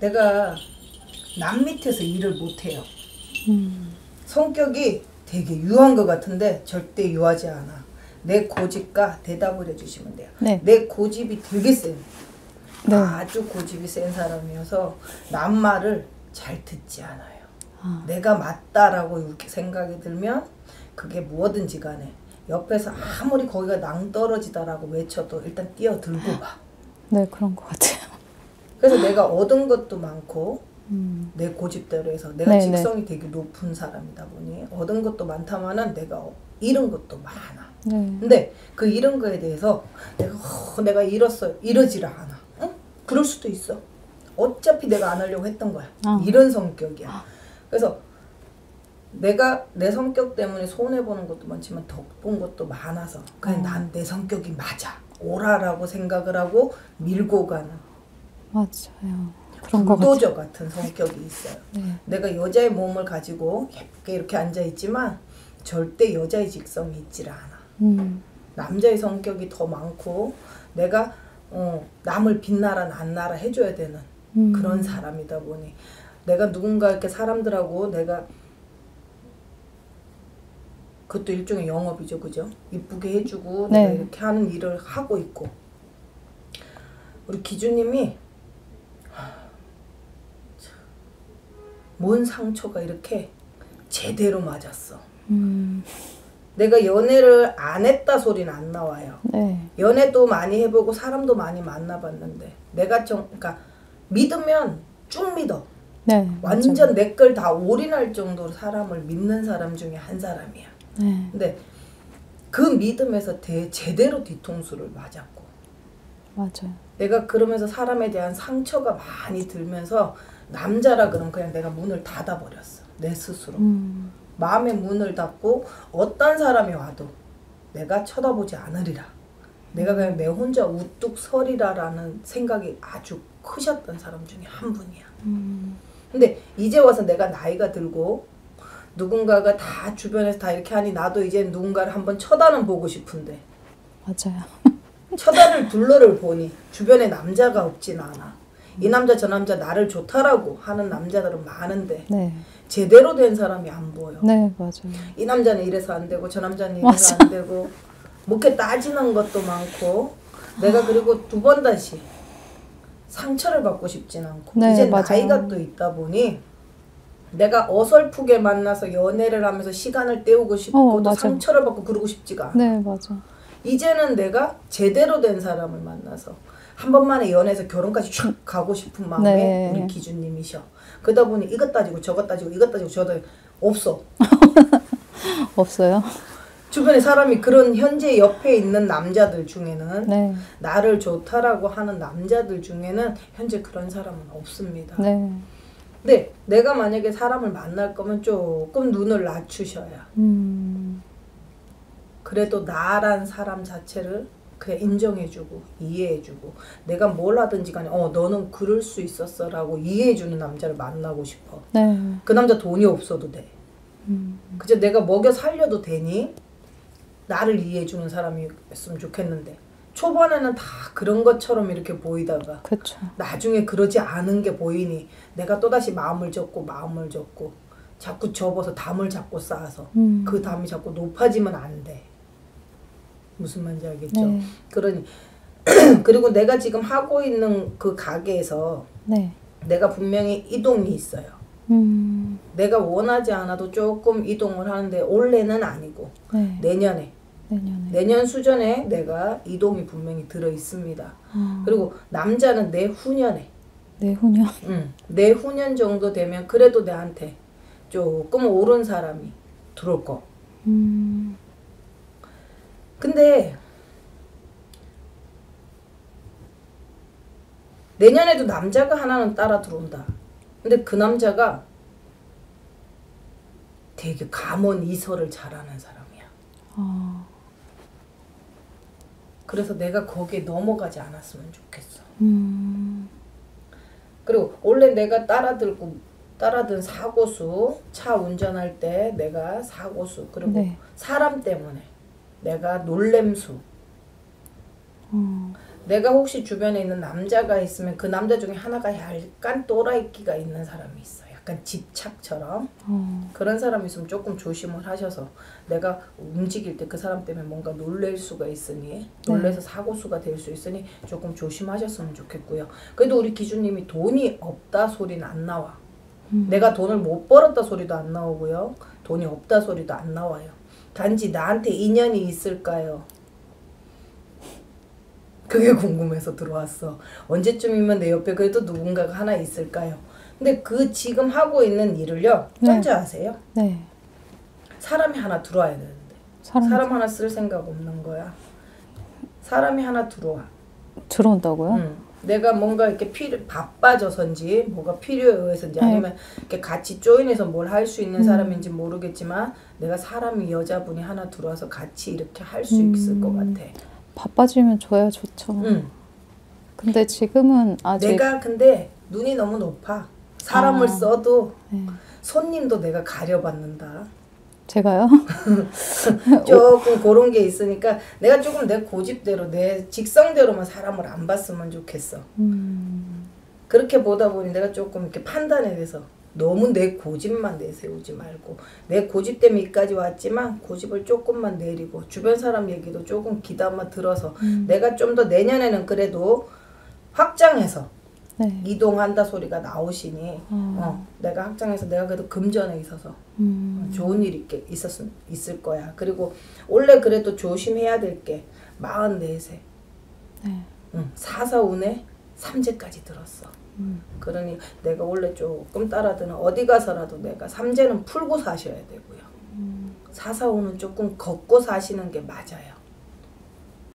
내가 남 밑에서 일을 못해요. 음. 성격이 되게 유한 것 같은데 절대 유하지 않아. 내 고집과 대답을 해주시면 돼요. 네. 내 고집이 되게 센. 네. 아주 고집이 센 사람이어서 남 말을 잘 듣지 않아요. 아. 내가 맞다라고 이렇게 생각이 들면 그게 무엇든지 간에 옆에서 아무리 거기가 낭떠러지다라고 외쳐도 일단 뛰어들고 봐. 네, 그런 것 같아요. 그래서 내가 얻은 것도 많고 음. 내 고집대로 해서 내가 네, 직성이 되게 높은 사람이다 보니 얻은 것도 많다마는 내가 잃은 것도 많아. 네. 근데 그 잃은 거에 대해서 내가 어, 내가 잃었어 이러지를 않아. 응? 그럴 수도 있어. 어차피 내가 안 하려고 했던 거야. 아. 이런 성격이야. 그래서 내가 내 성격 때문에 손해 보는 것도 많지만 덕본 것도 많아서 그냥 어. 난내 성격이 맞아 오라라고 생각을 하고 밀고 가는 맞아요. 그런. 불도저 같은 성격이 있어요. 네. 내가 여자의 몸을 가지고 예쁘게 이렇게 앉아 있지만 절대 여자의 직성이 있지를 않아. 음. 남자의 성격이 더 많고 내가 어, 남을 빛나라 낫나라 해줘야 되는 음. 그런 사람이다 보니 내가 누군가 이렇게 사람들하고 내가 그것도 일종의 영업이죠, 그죠? 이쁘게 해주고 네. 내가 이렇게 하는 일을 하고 있고 우리 기주님이 하, 참, 뭔 상처가 이렇게 제대로 맞았어. 음. 내가 연애를 안 했다 소리는 안 나와요. 네. 연애도 많이 해보고 사람도 많이 만나봤는데 내가 좀 그러니까 믿으면 쭉 믿어. 네. 완전 내 걸 다 올인할 정도로 사람을 믿는 사람 중에 한 사람이야. 네. 근데 그 믿음에서 대, 제대로 뒤통수를 맞았고 맞아요. 내가 그러면서 사람에 대한 상처가 많이 들면서 남자라 그러면 그냥 내가 문을 닫아버렸어. 내 스스로. 음. 마음의 문을 닫고 어떤 사람이 와도 내가 쳐다보지 않으리라. 내가 그냥 내 혼자 우뚝 서리라라는 생각이 아주 크셨던 사람 중에 한 분이야. 음. 근데 이제 와서 내가 나이가 들고 누군가가 다 주변에서 다 이렇게 하니 나도 이제 누군가를 한번 쳐다는 보고 싶은데 맞아요. 쳐다를 둘러를 보니 주변에 남자가 없진 않아. 이 남자 저 남자 나를 좋다라고 하는 남자들은 많은데 네. 제대로 된 사람이 안 보여. 네, 맞아요. 이 남자는 이래서 안 되고 저 남자는 이래서 안 되고 뭐 이렇게 따지는 것도 많고 내가 그리고 두 번 다시 상처를 받고 싶진 않고 네, 이제. 나이가 또 있다 보니 내가 어설프게 만나서 연애를 하면서 시간을 때우고 싶고 어, 또 맞아. 상처를 받고 그러고 싶지가 않아. 네, 맞아. 이제는 내가 제대로 된 사람을 만나서 한 번만에 연애해서 결혼까지 촥 가고 싶은 마음에 네. 우리 기준님이셔. 그러다 보니 이것 따지고 저것 따지고 이것 따지고 저것 없어. 없어요? 주변에 사람이 그런 현재 옆에 있는 남자들 중에는 네. 나를 좋다라고 하는 남자들 중에는 현재 그런 사람은 없습니다. 네. 근데 내가 만약에 사람을 만날 거면 조금 눈을 낮추셔야 음. 그래도 나란 사람 자체를 그냥 인정해주고 이해해주고 내가 뭘 하든지 간에 어 너는 그럴 수 있었어 라고 이해해주는 남자를 만나고 싶어. 네. 그 남자 돈이 없어도 돼. 음. 그저 내가 먹여 살려도 되니 나를 이해해주는 사람이었으면 좋겠는데 초반에는 다 그런 것처럼 이렇게 보이다가 그쵸. 나중에 그러지 않은 게 보이니 내가 또다시 마음을 접고 마음을 접고 자꾸 접어서 담을 자꾸 쌓아서 음. 그 담이 자꾸 높아지면 안 돼. 무슨 말인지 알겠죠? 네. 그러니 그리고 내가 지금 하고 있는 그 가게에서 네. 내가 분명히 이동이 있어요. 음. 내가 원하지 않아도 조금 이동을 하는데 올해는 아니고 네. 내년에 내년에. 내년 수전에 내가 이동이 분명히 들어 있습니다. 아, 그리고 남자는 내후년에 내후년. 음, 내후년 정도 되면 그래도 내한테 조금 오른 사람이 들어올 거. 음. 근데 내년에도 남자가 하나는 따라 들어온다. 근데 그 남자가 되게 감언 이설을 잘하는 사람이야. 아. 그래서 내가 거기에 넘어가지 않았으면 좋겠어. 음. 그리고 원래 내가 따라들고 따라든 사고수 차 운전할 때 내가 사고수 그리고 네. 사람 때문에 내가 놀램수 어. 내가 혹시 주변에 있는 남자가 있으면 그 남자 중에 하나가 약간 또라이끼가 있는 사람이 있어. 약간 집착처럼 어. 그런 사람이 있으면 조금 조심을 하셔서 내가 움직일 때 그 사람 때문에 뭔가 놀랄 수가 있으니 놀래서 사고 수가 될 수 있으니 조금 조심하셨으면 좋겠고요. 그래도 우리 기주님이 돈이 없다 소리는 안 나와. 내가 돈을 못 벌었다 소리도 안 나오고요. 돈이 없다 소리도 안 나와요. 단지 나한테 인연이 있을까요? 그게 궁금해서 들어왔어. 언제쯤이면 내 옆에 그래도 누군가가 하나 있을까요? 근데 그 지금 하고 있는 일을요. 네. 혼자 하세요. 네. 사람이 하나 들어와야 되는데. 사람, 사람 하나 쓸 생각 없는 거야. 사람이 하나 들어와. 들어온다고요? 응. 내가 뭔가 이렇게 필요 바빠져서인지 뭐가 필요에 의해서인지 네. 아니면 이렇게 같이 조인해서 뭘 할 수 있는 음. 사람인지 모르겠지만 내가 사람이 여자분이 하나 들어와서 같이 이렇게 할수 음. 있을 것 같아. 바빠지면 줘야 좋죠. 응. 근데 지금은 아직 내가 근데 눈이 너무 높아. 사람을 아. 써도 네. 손님도 내가 가려받는다. 제가요? 조금 그런 게 있으니까 내가 조금 내 고집대로 내 직성대로만 사람을 안 봤으면 좋겠어. 음. 그렇게 보다 보니 내가 조금 이렇게 판단에 대해서 너무 내 고집만 내세우지 말고 내 고집 때문에 여기까지 왔지만 고집을 조금만 내리고 주변 사람 얘기도 조금 귀담아 들어서 음. 내가 좀 더 내년에는 그래도 확장해서 네. 이동한다 소리가 나오시니 어. 어, 내가 확장해서 내가 그래도 금전에 있어서 음. 좋은 일이 있게 있었 있을 거야. 그리고 원래 그래도 조심해야 될 게 44세. 네. 응, 사사운에 삼재까지 들었어. 음. 그러니 내가 원래 조금 따라드는 어디 가서라도 내가 삼재는 풀고 사셔야 되고요. 음. 사사운은 조금 걷고 사시는 게 맞아요.